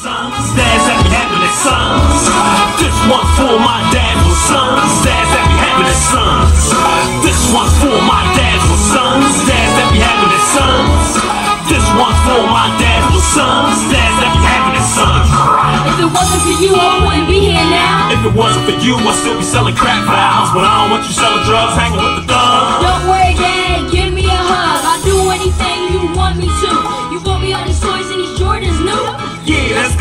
sons, dads that be having. This one's for my dad with sons, dads that be having. This one's for my dads with sons, dads that be having. This one's for my dads with sons, dads that be having. If it wasn't for you, I wouldn't be here now. If it wasn't for you, I'd still be selling crack for hours. But I don't want you selling drugs, hanging with the thugs.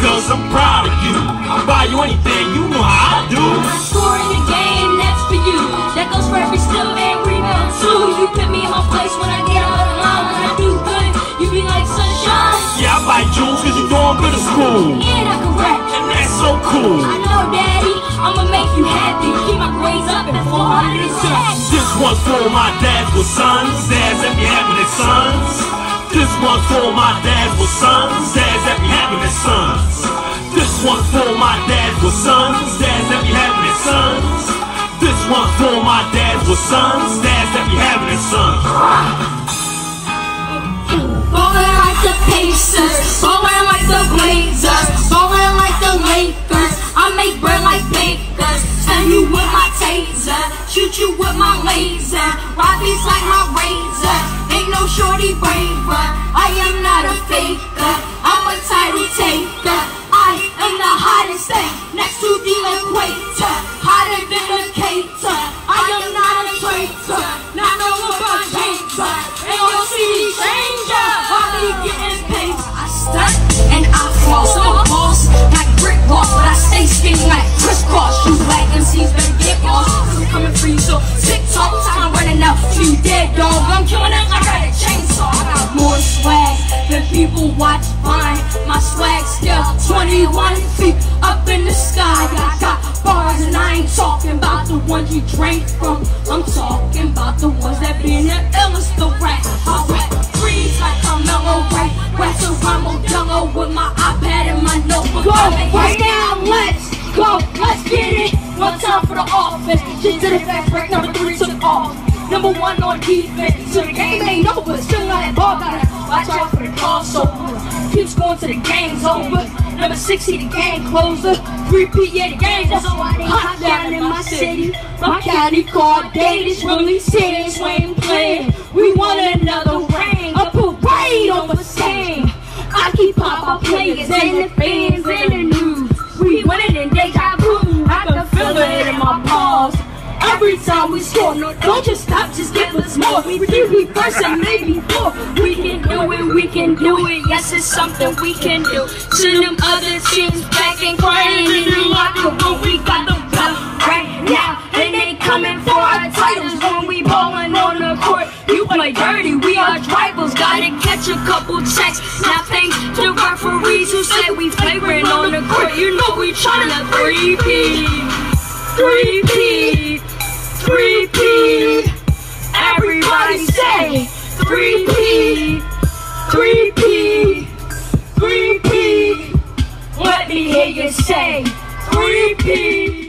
Cause I'm proud of you. I'll buy you anything, you know how I do. I Score in the game, that's for you. That goes for every steal and rebound too. You put me in my place when I get out of line. When I do good, you be like sunshine. Yeah, I buy jewels cause you know I'm good at school. And I can rap. And that's so cool. I know, Daddy, I'ma make you happy. Keep my grades up at 460. This one's for my dads with sons, dads that be having their sons. This one's for my dads sons, dads that be having their sons. This one's for my dads with sons, dads that be having their sons. Ballin' like the Pacers, ballin' like the Blazers, ballin' like the Lakers. I make bread like bakers, stun you with my taser, shoot you with my laser. Robbie's like my razor, ain't no shorty braver. I am not a faker, I'm a title taker. Changer. And you'll see be getting paid. I stunt and I floss, I'm a boss, like brick walls, but I stay skinny like crisscross. You black MCs better get lost, cause I'm coming for you. So tick tock, time running out. You dead dog, I'm killing it like I got a chainsaw. I got more swag than people watch fine. My swag still 21 feet up in the sky. I got bars and I ain't talking about the ones you drank from. I'm talking about the ones that been the illest the rap. I rap freeze like Carmelo Ray. Rats around Modelo with my iPad and my notebook. Go right now, let's go, let's get it. One time for the offense. Shit to the fast break, number three took off. Number one on defense. So the game ain't over, but still that ball, gotta watch out for the crossover. Keeps going to the game's over. Number 60, the game closer. 3P, yeah, the game's over. Hot down in my city. My county called Davis, really serious, ain't playing. We want another ring, a parade over same. I keep pop our players and the fans and the news. We winning in deja vu. I can feel it in my paws. Every time we score, no, don't just stop, just give us more. We think we first and maybe four. We can it, we can do it. Yes, it's something we can do. To them other teams back and crying in the locker room. We got the belt right now, and they coming for our titles when we ballin' on the court. You play dirty, we are rivals. Gotta catch a couple checks. Now thanks to referees who say we favoring on the court. You know we tryna 3P. 3P, 3P. Everybody 3P. Let me hear you say 3P.